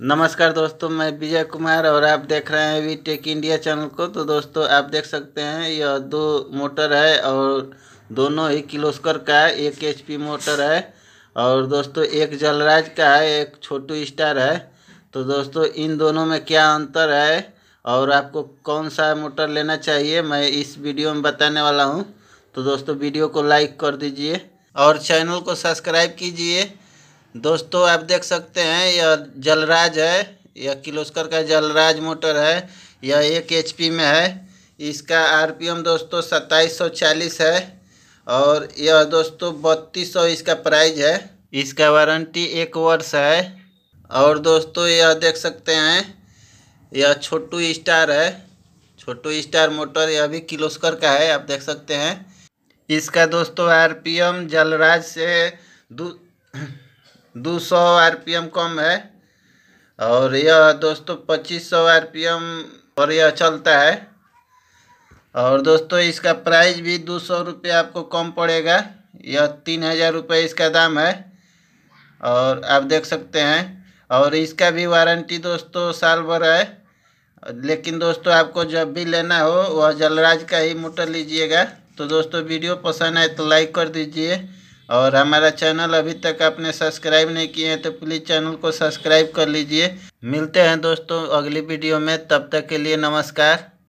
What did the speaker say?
नमस्कार दोस्तों, मैं विजय कुमार और आप देख रहे हैं वी टेक इंडिया चैनल को। तो दोस्तों, आप देख सकते हैं, यह दो मोटर है और दोनों ही किलोस्कर का है, एक एचपी मोटर है और दोस्तों, एक जलराज का है, एक छोटू स्टार है। तो दोस्तों, इन दोनों में क्या अंतर है और आपको कौन सा मोटर लेना चाहिए, मैं इस वीडियो में बताने वाला हूँ। तो दोस्तों, वीडियो को लाइक कर दीजिए और चैनल को सब्सक्राइब कीजिए। दोस्तों, आप देख सकते हैं, यह जलराज है, यह किलोस्कर का जलराज मोटर है, यह एक एचपी में है, इसका आरपीएम दोस्तों सत्ताईस सौ चालीस है, और यह दोस्तों बत्तीस सौ इसका प्राइस है, इसका वारंटी एक वर्ष है, और दोस्तों यह देख सकते हैं, यह छोटू स्टार है, छोटू स्टार मोटर यह भी किलोस्कर का है, आप देख सकते हैं, इसका दोस्तों आरपीएम जलराज से दू दो सौ आर कम है। और यह दोस्तों पच्चीस सौ आर पर यह चलता है। और दोस्तों इसका प्राइस भी दो सौ रुपये आपको कम पड़ेगा। यह तीन हज़ार रुपये इसका दाम है। और आप देख सकते हैं। और इसका भी वारंटी दोस्तों साल भर है। लेकिन दोस्तों आपको जब भी लेना हो, वह जलराज का ही मोटर लीजिएगा। तो दोस्तों वीडियो पसंद आए तो लाइक कर दीजिए। और हमारा चैनल अभी तक आपने सब्सक्राइब नहीं किए हैं तो प्लीज़ चैनल को सब्सक्राइब कर लीजिए। मिलते हैं दोस्तों अगली वीडियो में, तब तक के लिए नमस्कार।